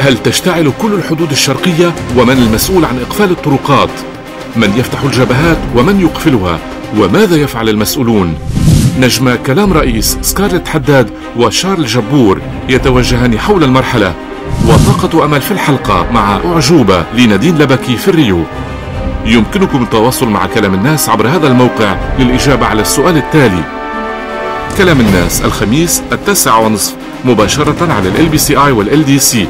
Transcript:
هل تشتعل كل الحدود الشرقية؟ ومن المسؤول عن إقفال الطرقات؟ من يفتح الجبهات؟ ومن يقفلها؟ وماذا يفعل المسؤولون؟ نجم كلام رئيس سكارلت حداد وشارل جبور يتوجهان حول المرحلة. وطاقة أمل في الحلقة مع أعجوبة لنادين لبكي في الريو. يمكنكم التواصل مع كلام الناس عبر هذا الموقع للإجابة على السؤال التالي. كلام الناس الخميس التاسع ونصف مباشرة على ال بي سي اي والال دي سي